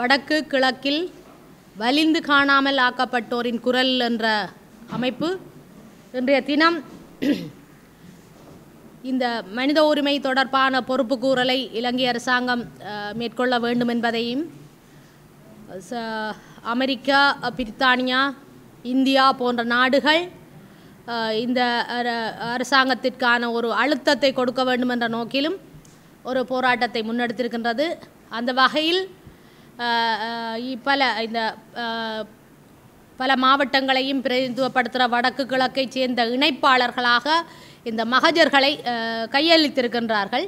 வடக்கு கிழக்கில் வலிந்து காணாமல் ஆக்கப்பட்டோரின் குரல் என்ற அமைப்பு இன்றைய தினம் இந்த மனித உரிமை தொடர்பான பொறுப்பு கூறலை இலங்கை அரசாங்கம் மேற்கொள்ள வேண்டும் என்பதையும் ச- அமெரிக்கா பிரித்தானியா இந்தியா போன்ற நாடுகள் இந்த அர- அரசாங்கத்திற்கான ஒரு அழுத்தத்தை கொடுக்க வேண்டும் என்ற நோக்கிலும் ஒரு போராட்டத்தை முன்னெடுத்திருக்கின்றது. அந்த வகையில் பல இந்த பல மாவட்டங்களையும் பிரதிநிதித்துவப்படுத்துகிற வடக்கு கிழக்கைச் சேர்ந்த இணைப்பாளர்களாக இந்த மகஜர்களை கையளித்திருக்கின்றார்கள்